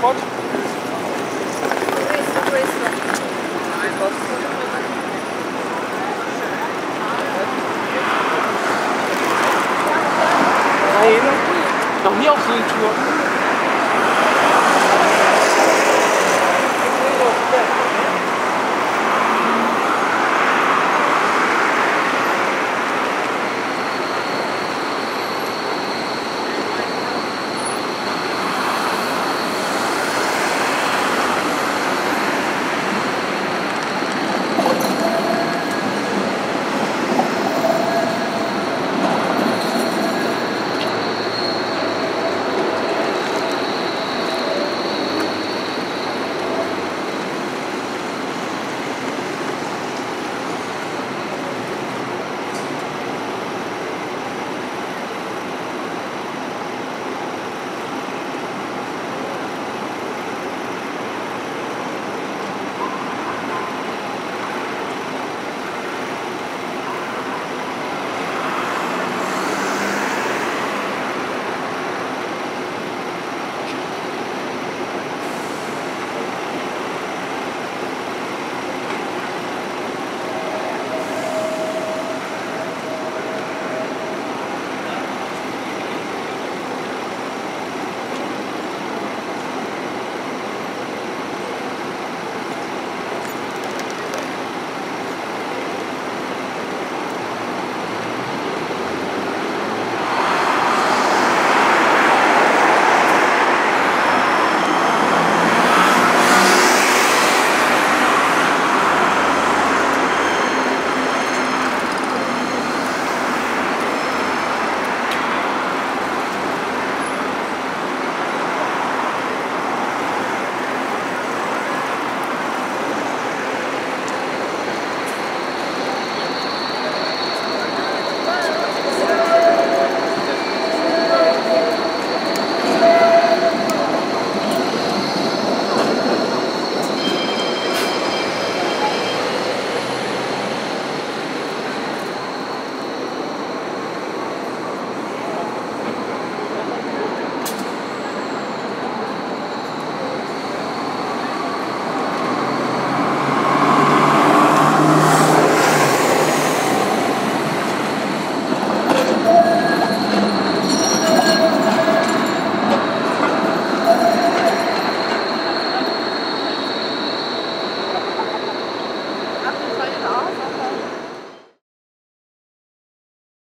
Gott. Nein, noch nie auf so eine Tour.